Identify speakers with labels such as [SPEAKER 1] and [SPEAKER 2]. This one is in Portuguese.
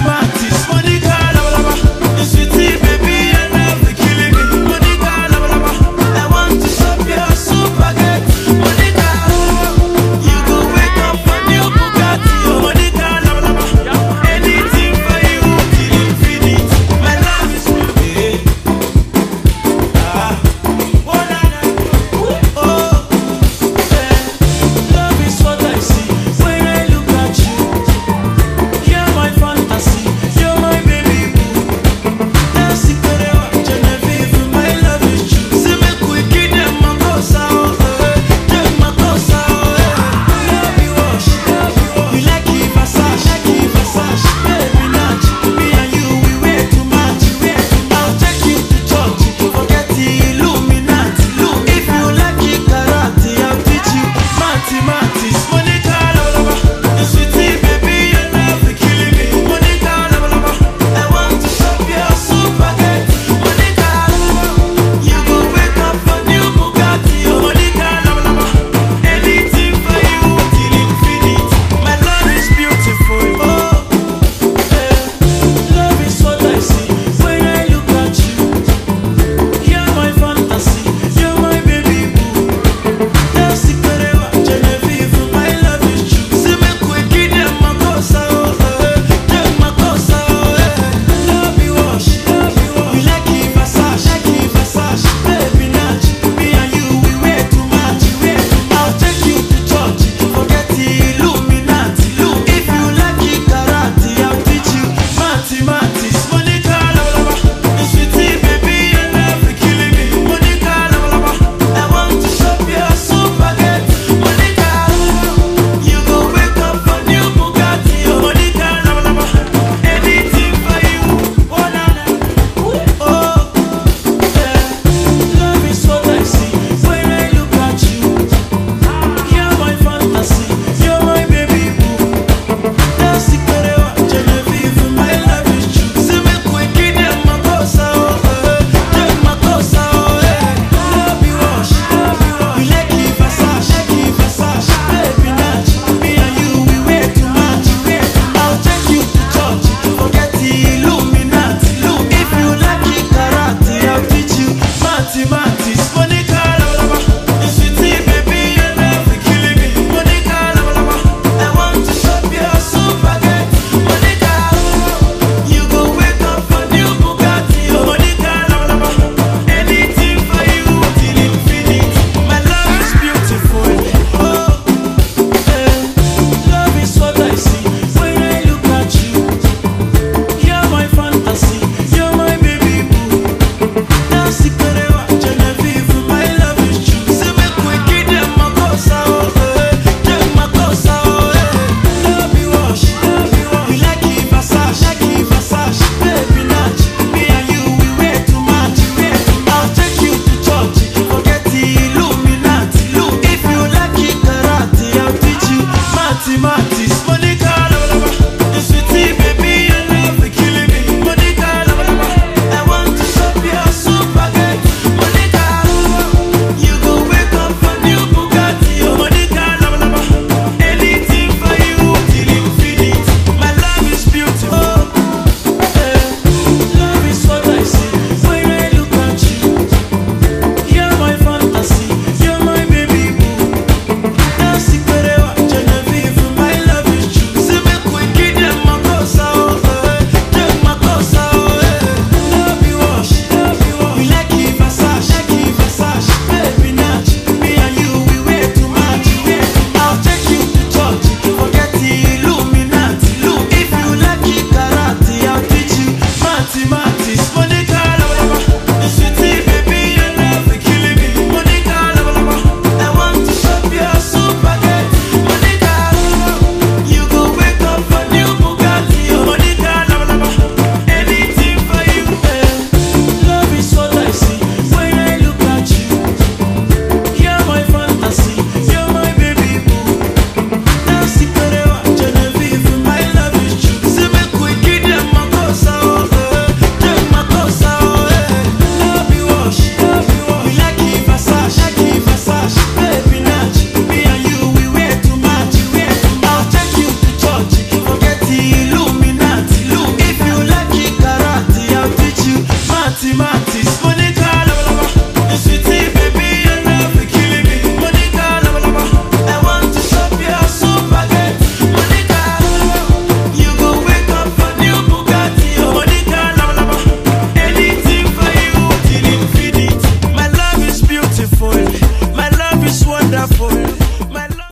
[SPEAKER 1] próxima.